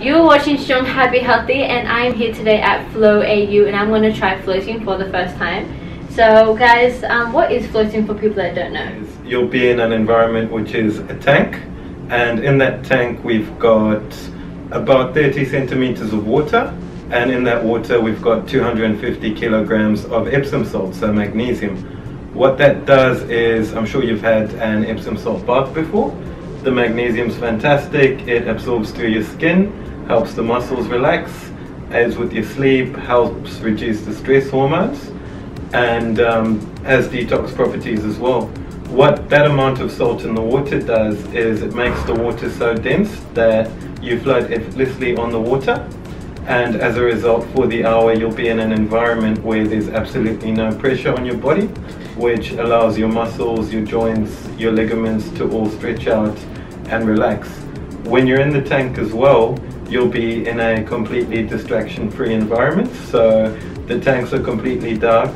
You're watching Strong Happy Healthy and I'm here today at Flow AU and I'm going to try floating for the first time. So guys, um, what is floating for people that don't know? You'll be in an environment which is a tank and in that tank we've got about 30 centimeters of water and in that water we've got 250 kilograms of Epsom salt, so magnesium. What that does is, I'm sure you've had an Epsom salt bath before. The magnesium's fantastic, it absorbs through your skin helps the muscles relax, aids with your sleep, helps reduce the stress hormones, and um, has detox properties as well. What that amount of salt in the water does is it makes the water so dense that you float effortlessly on the water and as a result for the hour you'll be in an environment where there's absolutely no pressure on your body which allows your muscles, your joints, your ligaments to all stretch out and relax. When you're in the tank as well, you'll be in a completely distraction-free environment. So the tanks are completely dark,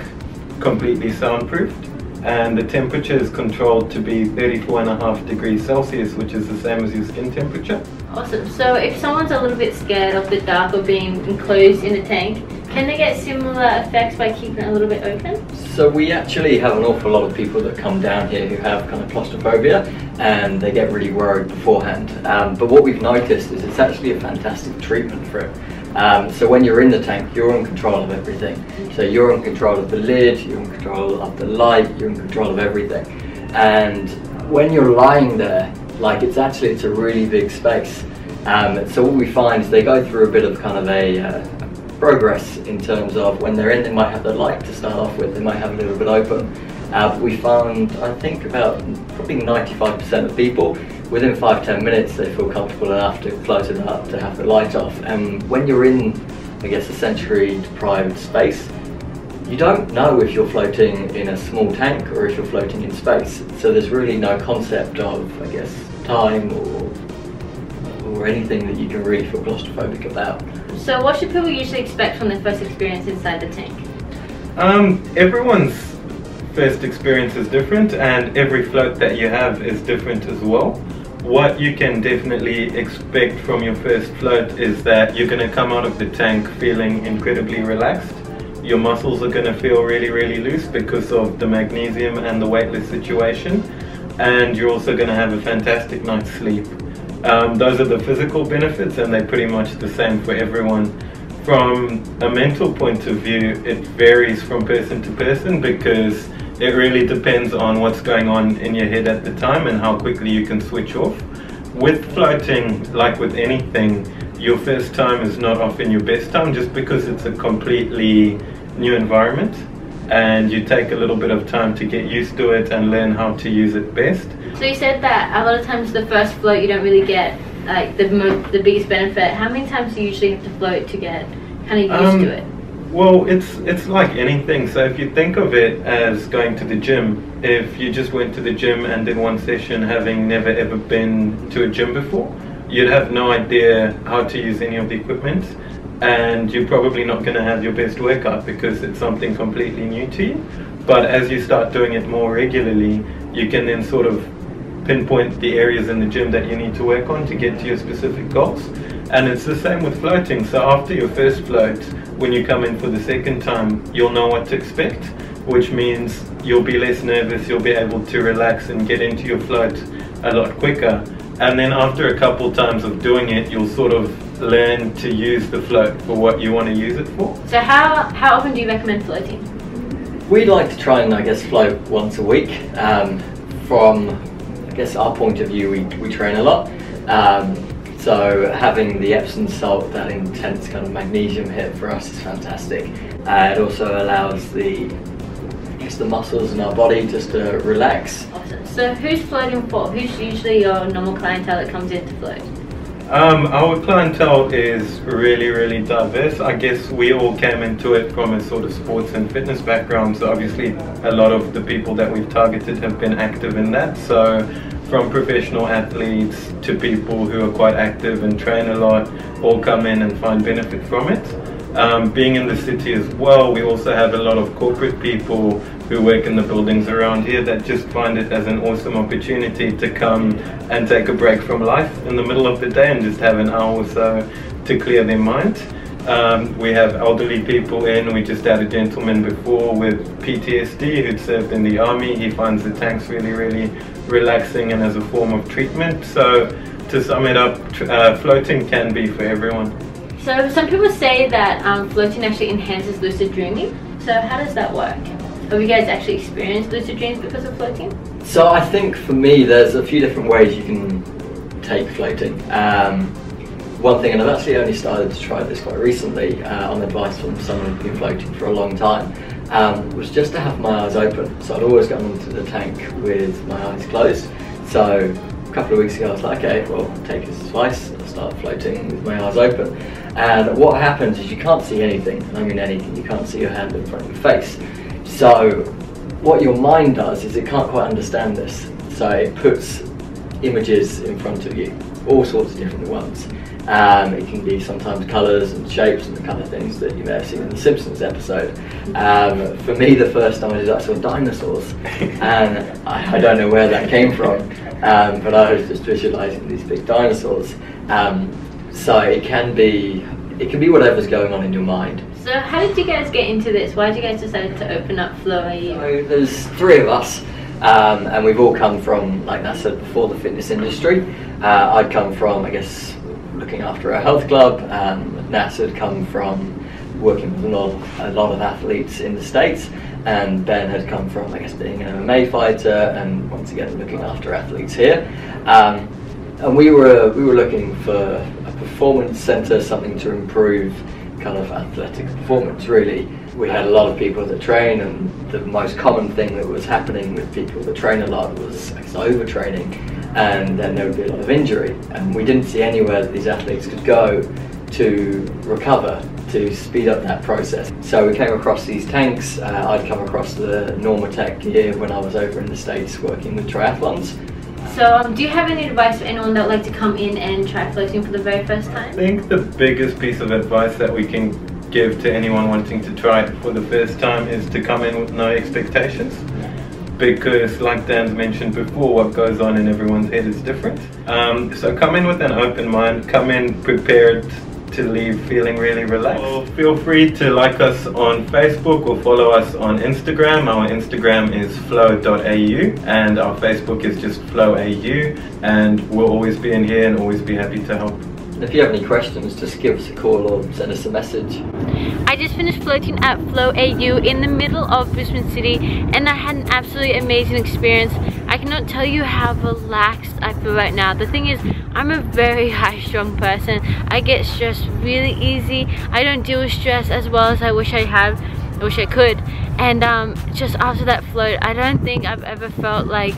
completely soundproofed, and the temperature is controlled to be 34 and a half degrees Celsius, which is the same as your skin temperature. Awesome. So if someone's a little bit scared of the dark or being enclosed in a tank, can they get similar effects by keeping it a little bit open? So we actually have an awful lot of people that come down here who have kind of claustrophobia and they get really worried beforehand. Um, but what we've noticed is it's actually a fantastic treatment for it. Um, so when you're in the tank, you're in control of everything. So you're in control of the lid, you're in control of the light, you're in control of everything. And when you're lying there, like it's actually, it's a really big space. Um, so what we find is they go through a bit of kind of a, uh, progress in terms of when they're in, they might have the light to start off with, they might have a little bit open. Uh, we found, I think, about probably 95% of people within 5 10 minutes they feel comfortable enough to close it up to have the light off. And when you're in, I guess, a sensory deprived space, you don't know if you're floating in a small tank or if you're floating in space. So there's really no concept of, I guess, time or or anything that you can really feel claustrophobic about. So what should people usually expect from their first experience inside the tank? Um, everyone's first experience is different and every float that you have is different as well. What you can definitely expect from your first float is that you're going to come out of the tank feeling incredibly relaxed. Your muscles are going to feel really, really loose because of the magnesium and the weightless situation. And you're also going to have a fantastic night's sleep. Um, those are the physical benefits and they're pretty much the same for everyone. From a mental point of view, it varies from person to person because it really depends on what's going on in your head at the time and how quickly you can switch off. With floating, like with anything, your first time is not often your best time just because it's a completely new environment and you take a little bit of time to get used to it and learn how to use it best. So you said that a lot of times the first float you don't really get like the the biggest benefit. How many times do you usually have to float to get kind of used um, to it? Well, it's it's like anything. So if you think of it as going to the gym, if you just went to the gym and did one session, having never ever been to a gym before, you'd have no idea how to use any of the equipment, and you're probably not going to have your best workout because it's something completely new to you. But as you start doing it more regularly, you can then sort of pinpoint the areas in the gym that you need to work on to get to your specific goals. And it's the same with floating. So after your first float, when you come in for the second time, you'll know what to expect, which means you'll be less nervous, you'll be able to relax and get into your float a lot quicker. And then after a couple times of doing it, you'll sort of learn to use the float for what you want to use it for. So how, how often do you recommend floating? We like to try and I guess float once a week. Um, from I guess our point of view, we, we train a lot. Um, so having the Epsom salt, that intense kind of magnesium hit for us is fantastic. Uh, it also allows the I guess the muscles in our body just to relax. Awesome. So who's floating for? Who's usually your normal clientele that comes in to float? Um, our clientele is really, really diverse. I guess we all came into it from a sort of sports and fitness background, so obviously a lot of the people that we've targeted have been active in that. So from professional athletes to people who are quite active and train a lot, all come in and find benefit from it. Um, being in the city as well, we also have a lot of corporate people who work in the buildings around here that just find it as an awesome opportunity to come and take a break from life in the middle of the day and just have an hour or so to clear their mind. Um, we have elderly people in. We just had a gentleman before with PTSD who'd served in the army. He finds the tanks really, really relaxing and as a form of treatment. So to sum it up, uh, floating can be for everyone. So some people say that um, floating actually enhances lucid dreaming. So how does that work? Have you guys actually experienced lucid dreams because of floating? So I think for me, there's a few different ways you can take floating. Um, one thing, and I've actually only started to try this quite recently uh, on advice from someone who's been floating for a long time, um, was just to have my eyes open. So I'd always go into the tank with my eyes closed. So a couple of weeks ago I was like, okay, well, take this advice, I'll start floating with my eyes open. And what happens is you can't see anything, I mean anything, you can't see your hand in front of your face. So what your mind does is it can't quite understand this. So it puts images in front of you, all sorts of different ones. Um, it can be sometimes colours and shapes and the kind of things that you may have seen in the Simpsons episode. Um, for me, the first time I did, I saw dinosaurs, and I, I, don't know where that came from, um, but I was just visualising these big dinosaurs. Um, so it can be, it can be whatever's going on in your mind. So how did you guys get into this? Why did you guys decide to open up Flow AU? So there's three of us. Um, and we've all come from, like I said before, the fitness industry. Uh, I'd come from, I guess, looking after a health club. Um, Nats had come from working with a lot, of, a lot of athletes in the States. And Ben had come from, I guess, being an MMA fighter and once again looking after athletes here. Um, and we were, we were looking for a performance centre, something to improve kind of athletic performance really. We had a lot of people that train and the most common thing that was happening with people that train a lot was overtraining and then there would be a lot of injury and we didn't see anywhere that these athletes could go to recover to speed up that process. So we came across these tanks, uh, I'd come across the Normatec gear when I was over in the States working with triathlons so um, do you have any advice for anyone that would like to come in and try floating for the very first time? I think the biggest piece of advice that we can give to anyone wanting to try it for the first time is to come in with no expectations. Because like Dan's mentioned before, what goes on in everyone's head is different. Um, so come in with an open mind, come in prepared to leave feeling really relaxed. Well, feel free to like us on Facebook or follow us on Instagram. Our Instagram is flow.au and our Facebook is just flowau and we'll always be in here and always be happy to help. If you have any questions, just give us a call or send us a message. I just finished floating at Flow AU in the middle of Brisbane City and I had an absolutely amazing experience. I cannot tell you how relaxed I feel right now. The thing is, I'm a very high strung person. I get stressed really easy. I don't deal with stress as well as I wish I had. I wish I could. And um, just after that float, I don't think I've ever felt like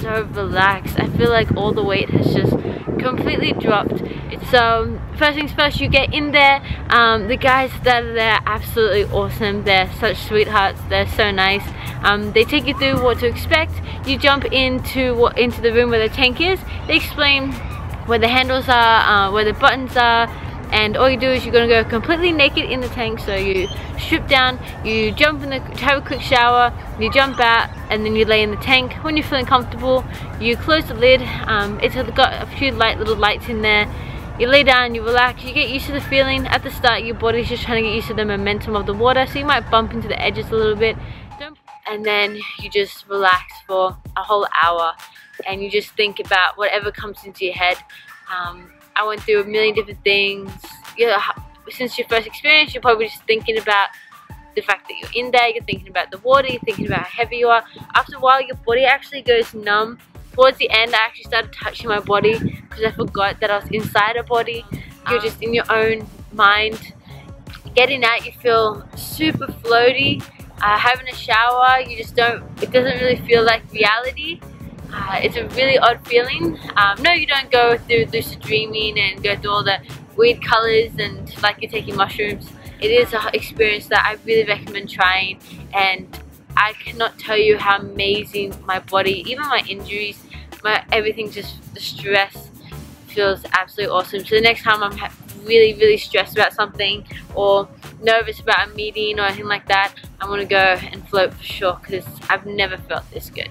so relaxed. I feel like all the weight has just completely dropped. So first things first, you get in there. Um, the guys that are there absolutely awesome. They're such sweethearts. They're so nice. Um, they take you through what to expect. You jump into what into the room where the tank is. They explain where the handles are, uh, where the buttons are, and all you do is you're gonna go completely naked in the tank so you strip down you jump in the have a quick shower you jump out and then you lay in the tank when you're feeling comfortable you close the lid um, it's got a few light little lights in there you lay down, you relax, you get used to the feeling. At the start, your body's just trying to get used to the momentum of the water, so you might bump into the edges a little bit. And then you just relax for a whole hour and you just think about whatever comes into your head. Um, I went through a million different things. You know, since your first experience, you're probably just thinking about the fact that you're in there, you're thinking about the water, you're thinking about how heavy you are. After a while, your body actually goes numb. Towards the end, I actually started touching my body because I forgot that I was inside a body. You're just in your own mind. Getting out, you feel super floaty. Uh, having a shower, you just don't, it doesn't really feel like reality. Uh, it's a really odd feeling. Um, no, you don't go through lucid dreaming and go through all the weird colors and like you're taking mushrooms. It is an experience that I really recommend trying and I cannot tell you how amazing my body, even my injuries, my everything just, the stress feels absolutely awesome. So the next time I'm really, really stressed about something or nervous about a meeting or anything like that, I'm going to go and float for sure because I've never felt this good.